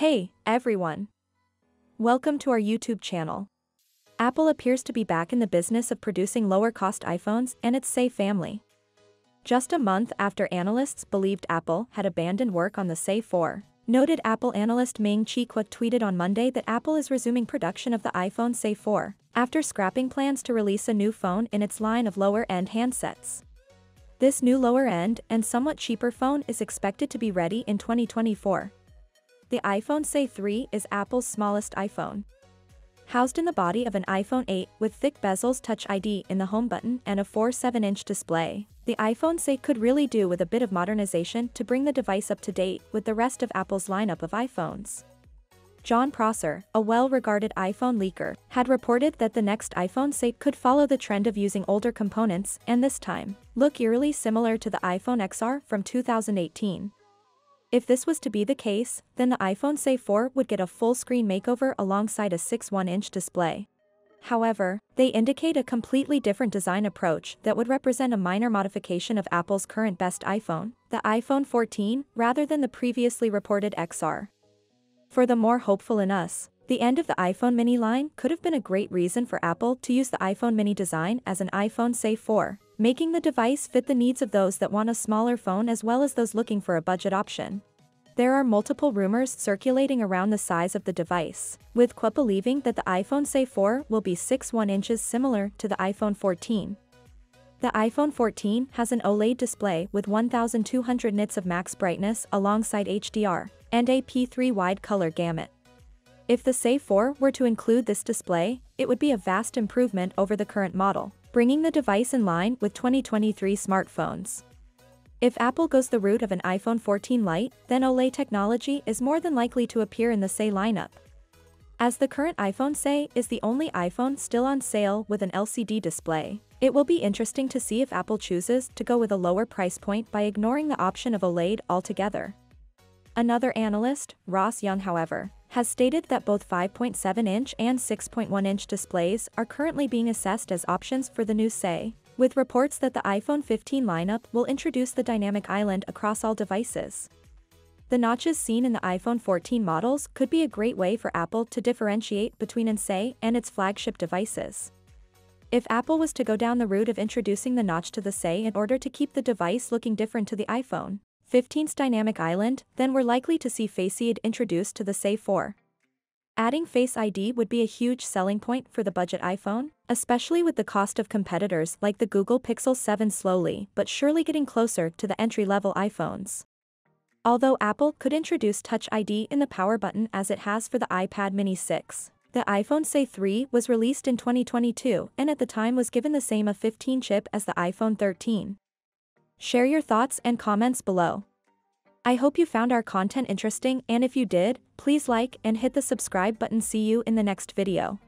Hey, everyone. Welcome to our YouTube channel. Apple appears to be back in the business of producing lower-cost iPhones and its SE family. Just a month after analysts believed Apple had abandoned work on the SE 4, noted Apple analyst Ming Chi Kuo tweeted on Monday that Apple is resuming production of the iPhone SE 4, after scrapping plans to release a new phone in its line of lower-end handsets. This new lower-end and somewhat cheaper phone is expected to be ready in 2024. The iPhone SE 3 is Apple's smallest iPhone. Housed in the body of an iPhone 8 with thick bezels Touch ID in the home button and a 4.7-inch display, the iPhone SE could really do with a bit of modernization to bring the device up to date with the rest of Apple's lineup of iPhones. Jon Prosser, a well-regarded iPhone leaker, had reported that the next iPhone SE could follow the trend of using older components and this time, look eerily similar to the iPhone XR from 2018. If this was to be the case, then the iPhone SE 4 would get a full-screen makeover alongside a 6.1-inch display. However, they indicate a completely different design approach that would represent a minor modification of Apple's current best iPhone, the iPhone 14, rather than the previously reported XR. For the more hopeful in us, the end of the iPhone mini line could have been a great reason for Apple to use the iPhone mini design as an iPhone SE 4, making the device fit the needs of those that want a smaller phone as well as those looking for a budget option. There are multiple rumors circulating around the size of the device, with Kuo believing that the iPhone SE 4 will be 6.1 inches similar to the iPhone 14. The iPhone 14 has an OLED display with 1200 nits of max brightness alongside HDR, and a P3 wide color gamut. If the SE 4 were to include this display, it would be a vast improvement over the current model, bringing the device in line with 2023 smartphones. If Apple goes the route of an iPhone 14 Lite, then OLED technology is more than likely to appear in the SE lineup. As the current iPhone SE is the only iPhone still on sale with an LCD display, it will be interesting to see if Apple chooses to go with a lower price point by ignoring the option of OLED altogether. Another analyst, Ross Young however, has stated that both 5.7-inch and 6.1-inch displays are currently being assessed as options for the new SE, with reports that the iPhone 15 lineup will introduce the dynamic island across all devices. The notches seen in the iPhone 14 models could be a great way for Apple to differentiate between an SE and its flagship devices. If Apple was to go down the route of introducing the notch to the SE in order to keep the device looking different to the iPhone, 15's Dynamic Island, then we're likely to see Face ID introduced to the SE 4. Adding Face ID would be a huge selling point for the budget iPhone, especially with the cost of competitors like the Google Pixel 7 slowly but surely getting closer to the entry-level iPhones. Although Apple could introduce Touch ID in the power button as it has for the iPad mini 6, the iPhone SE 3 was released in 2022 and at the time was given the same A15 chip as the iPhone 13. Share your thoughts and comments below. I hope you found our content interesting and if you did, please like and hit the subscribe button see you in the next video.